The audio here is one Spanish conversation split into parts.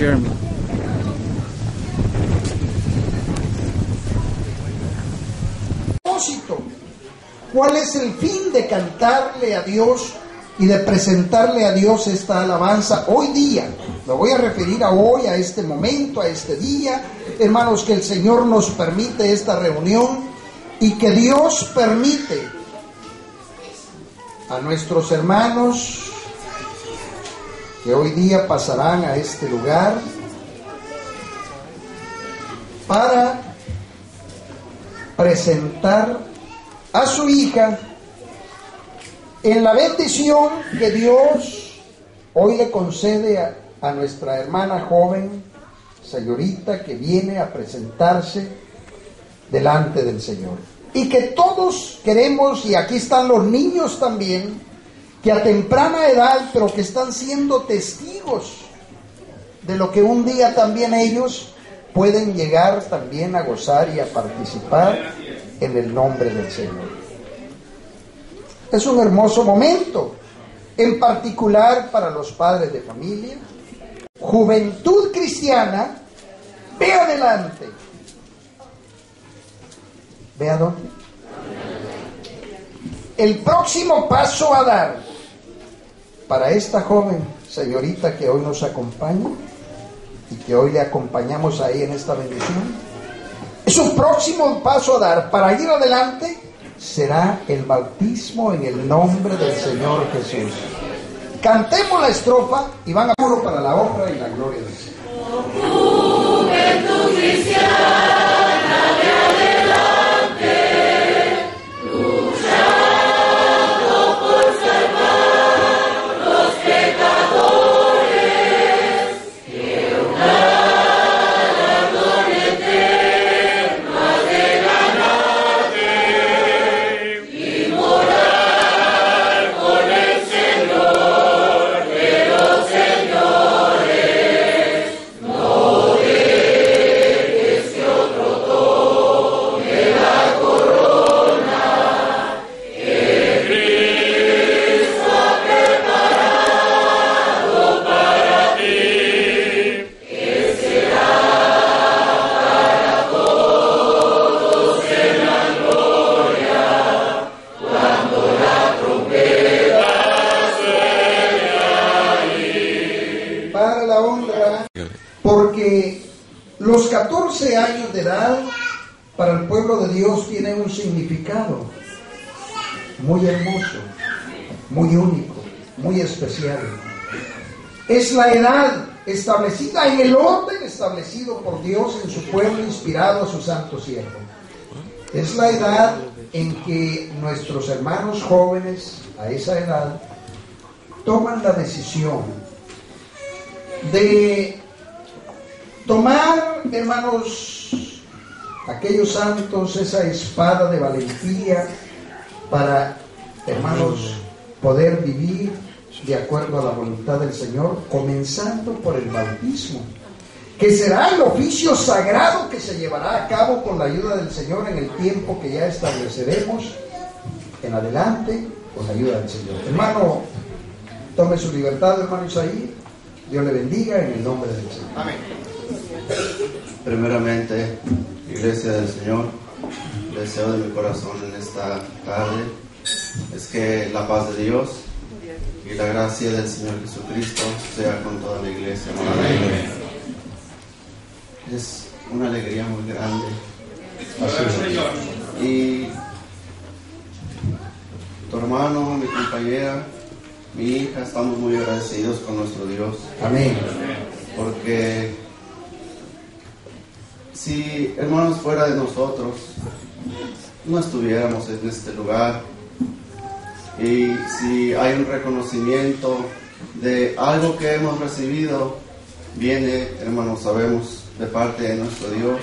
Jeremy. ¿Cuál es el fin de cantarle a Dios y de presentarle a Dios esta alabanza hoy día? Me voy a referir a hoy, a este momento, a este día. Hermanos, que el Señor nos permite esta reunión y que Dios permite a nuestros hermanos que hoy día pasarán a este lugar para presentar a su hija en la bendición que Dios hoy le concede a, a nuestra hermana joven, señorita, que viene a presentarse delante del Señor. Y que todos queremos, y aquí están los niños también, que a temprana edad, pero que están siendo testigos de lo que un día también ellos pueden llegar también a gozar y a participar en el nombre del Señor. Es un hermoso momento, en particular para los padres de familia. Juventud cristiana, ve adelante. ¿Ve a dónde? El próximo paso a dar para esta joven señorita que hoy nos acompaña y que hoy le acompañamos ahí en esta bendición, su próximo paso a dar para ir adelante será el bautismo en el nombre del Señor Jesús. Cantemos la estrofa y van a puro para la honra y la gloria del Señor. 14 años de edad para el pueblo de Dios tienen un significado muy hermoso, muy único, muy especial. Es la edad establecida en el orden establecido por Dios en su pueblo inspirado a su santo siervo. Es la edad en que nuestros hermanos jóvenes a esa edad toman la decisión de tomar, hermanos, aquellos santos, esa espada de valentía para, hermanos, poder vivir de acuerdo a la voluntad del Señor, comenzando por el bautismo, que será el oficio sagrado que se llevará a cabo con la ayuda del Señor en el tiempo que ya estableceremos en adelante con la ayuda del Señor. Hermano, tome su libertad, hermano Isaí. Dios le bendiga en el nombre del Señor. Amén. Primeramente, Iglesia del Señor, deseo de mi corazón en esta tarde es que la paz de Dios y la gracia del Señor Jesucristo sea con toda la iglesia. Amén. Es una alegría muy grande. Y tu hermano, mi compañera, mi hija, estamos muy agradecidos con nuestro Dios. Amén. Porque si hermanos fuera de nosotros, no estuviéramos en este lugar. Y si hay un reconocimiento de algo que hemos recibido, viene, hermanos, sabemos, de parte de nuestro Dios.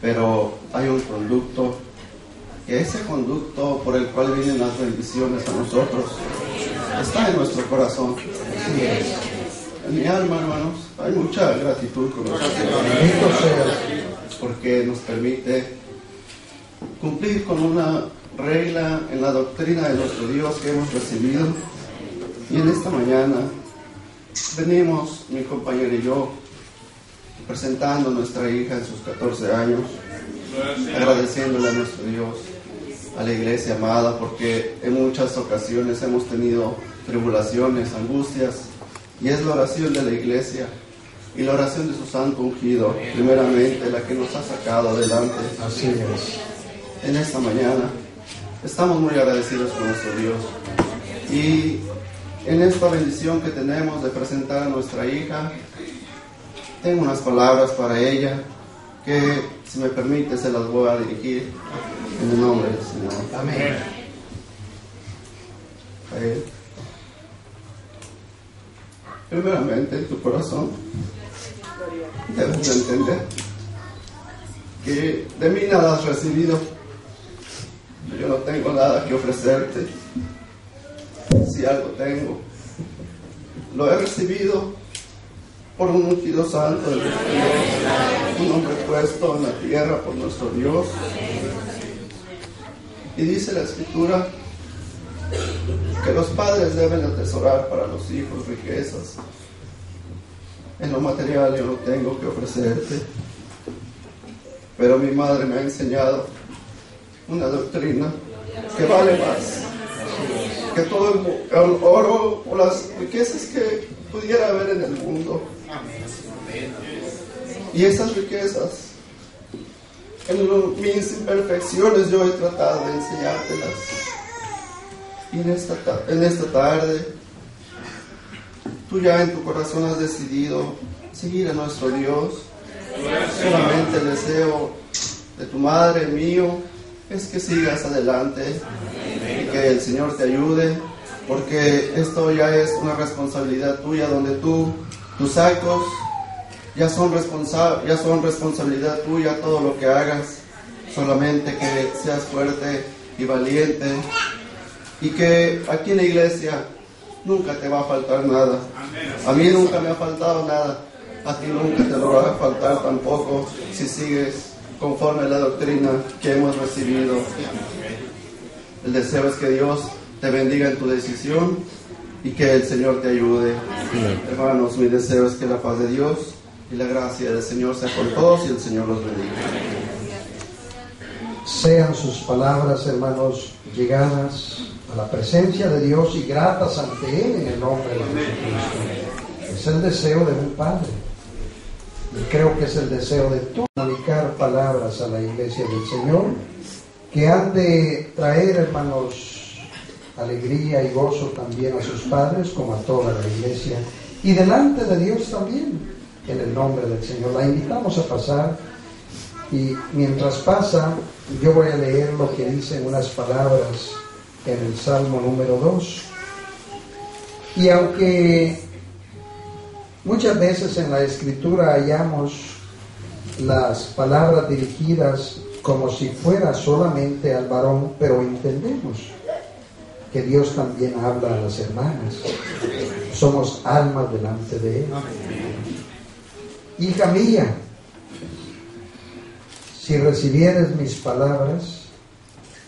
Pero hay un conducto, que ese conducto por el cual vienen las bendiciones a nosotros, está en nuestro corazón. En mi alma, hermanos, hay mucha gratitud con nosotros. Porque nos permite cumplir con una regla en la doctrina de nuestro Dios que hemos recibido. Y en esta mañana venimos, mi compañero y yo, presentando a nuestra hija en sus 14 años, agradeciéndole a nuestro Dios, a la iglesia amada, porque en muchas ocasiones hemos tenido tribulaciones, angustias, y es la oración de la iglesia y la oración de su santo ungido, primeramente la que nos ha sacado adelante. Así es. En esta mañana estamos muy agradecidos con nuestro Dios y en esta bendición que tenemos de presentar a nuestra hija, tengo unas palabras para ella que, si me permite, se las voy a dirigir en el nombre del Señor. Amén. A Él. Primeramente, en tu corazón debes de entender que de mí nada has recibido. Yo no tengo nada que ofrecerte. Si algo tengo, lo he recibido por un ungido santo de Dios, un hombre puesto en la tierra por nuestro Dios. Y dice la escritura que los padres deben atesorar para los hijos riquezas. En lo material yo no tengo que ofrecerte, pero mi madre me ha enseñado una doctrina que vale más que todo el, oro o las riquezas que pudiera haber en el mundo. Y esas riquezas, en mis imperfecciones yo he tratado de enseñártelas. Y en esta, ta- en esta tarde, tú ya en tu corazón has decidido seguir a nuestro Dios. Solamente el deseo de tu madre, mío, es que sigas adelante y que el Señor te ayude, porque esto ya es una responsabilidad tuya, donde tú, tus actos, ya son, responsa- ya son responsabilidad tuya todo lo que hagas, solamente que seas fuerte y valiente y que aquí en la iglesia nunca te va a faltar nada. A mí nunca me ha faltado nada, a ti nunca te lo va a faltar tampoco si sigues conforme a la doctrina que hemos recibido. El deseo es que Dios te bendiga en tu decisión y que el Señor te ayude. Hermanos, mi deseo es que la paz de Dios y la gracia del Señor sea con todos y el Señor los bendiga. Sean sus palabras, hermanos, llegadas a la presencia de Dios y gratas ante Él en el nombre de Jesucristo. Es el deseo de un padre. Y creo que es el deseo de tú comunicar palabras a la iglesia del Señor que han de traer, hermanos, alegría y gozo también a sus padres como a toda la iglesia y delante de Dios también en el nombre del Señor. La invitamos a pasar y mientras pasa, yo voy a leer lo que dicen unas palabras en el Salmo número 2. Y aunque muchas veces en la escritura hallamos las palabras dirigidas como si fuera solamente al varón, pero entendemos que Dios también habla a las hermanas. Somos almas delante de Él. Hija mía, si recibieres mis palabras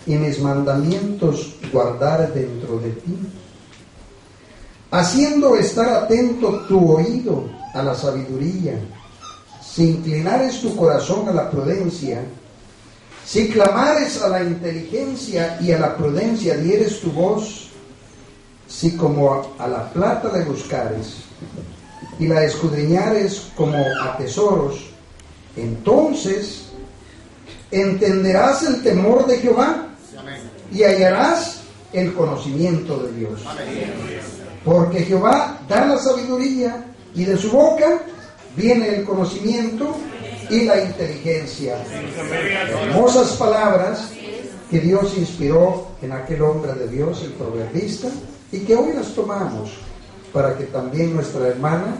y mis mandamientos guardares dentro de ti, haciendo estar atento tu oído a la sabiduría, si inclinares tu corazón a la prudencia, si clamares a la inteligencia y a la prudencia dieres tu voz, si como a la plata le buscares y la escudriñares como a tesoros, entonces entenderás el temor de Jehová y hallarás el conocimiento de Dios. Porque Jehová da la sabiduría y de su boca viene el conocimiento y la inteligencia. Hermosas palabras que Dios inspiró en aquel hombre de Dios, el proverbista, y que hoy las tomamos para que también nuestra hermana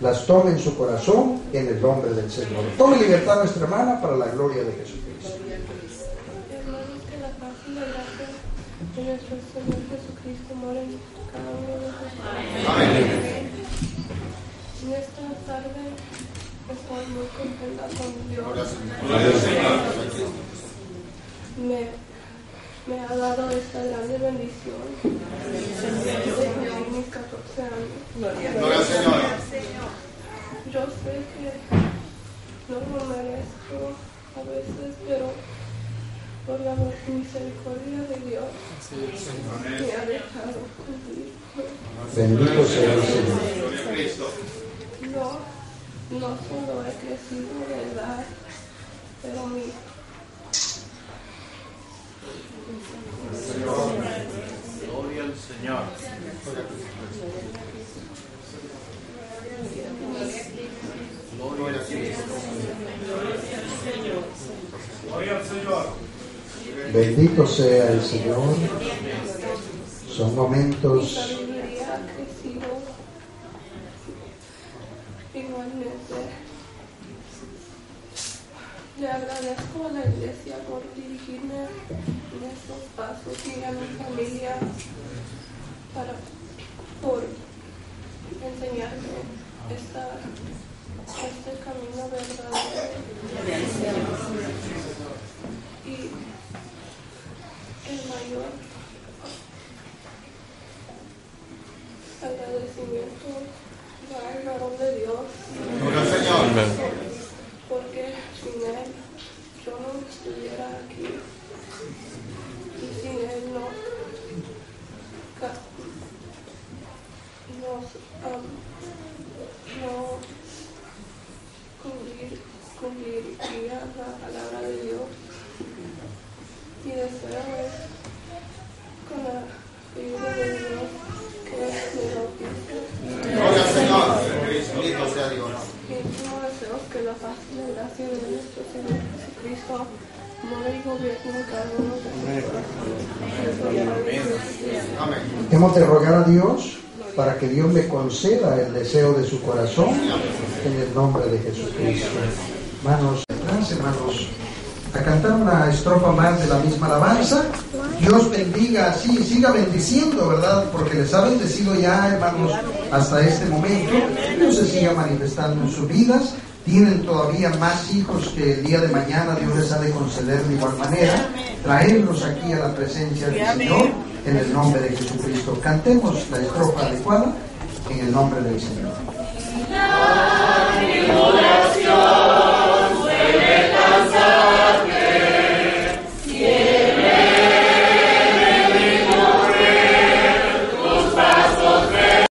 las tome en su corazón en el nombre del Señor. Tome libertad nuestra hermana para la gloria de Jesucristo. Hermanos, que la paz y la gracia de nuestro Señor Jesucristo moren en cada uno de nosotros. En esta tarde estoy muy contenta con Dios. Me, me ha dado esta grande bendición de cumplir mis 14 años. Gloria al Señor. Yo sé que no lo merezco a veces, pero por la misericordia de Dios me ha dejado. Bendito sea el Señor. No, no solo he crecido de edad, pero mi Gloria al Señor. Gloria al Cristo. Gloria al Señor. Bendito sea el Señor. Son momentos. Le agradezco a la iglesia por dirigirme en estos pasos y a mi familia para, por enseñarme este camino verdadero. Y el mayor agradecimiento va al varón de Dios, Gloria al Señor. porque sin él yo no estuviera aquí y sin él no, ca- no, am, no cumplir- cumpliría la palabra de Dios. Y deseo es con la ayuda de Dios que me bautice. Gloria al Señor. Bendito sea Dios. Mi último deseo es que la paz y la gracia de nuestro Señor Jesucristo more y gobierne cada uno de nosotros. Amén. Hemos de rogar a Dios para que Dios le conceda el deseo de su corazón en el nombre de Jesucristo. Hermanos, hermanos, a cantar una estrofa más de la misma alabanza. Dios bendiga así, siga bendiciendo, ¿verdad? Porque les ha bendecido ya, hermanos, hasta este momento. Dios se siga manifestando en sus vidas. Tienen todavía más hijos que el día de mañana Dios les ha de conceder de igual manera. Traerlos aquí a la presencia del Señor en el nombre de Jesucristo. Cantemos la estrofa adecuada en el nombre del Señor. Gloria Christus